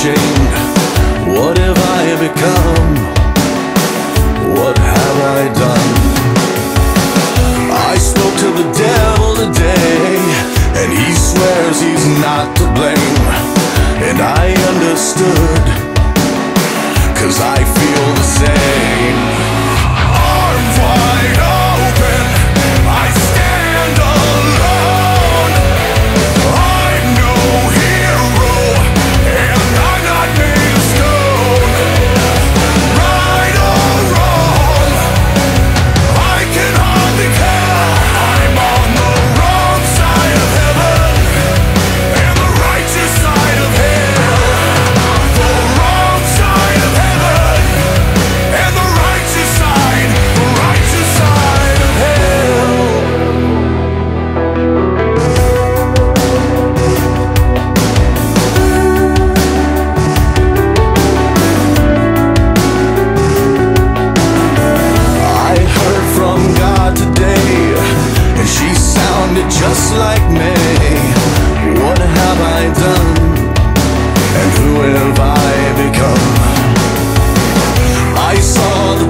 ashamed. What have I become? What have I done? I spoke to the dead. What have I done? And who have I become? I saw the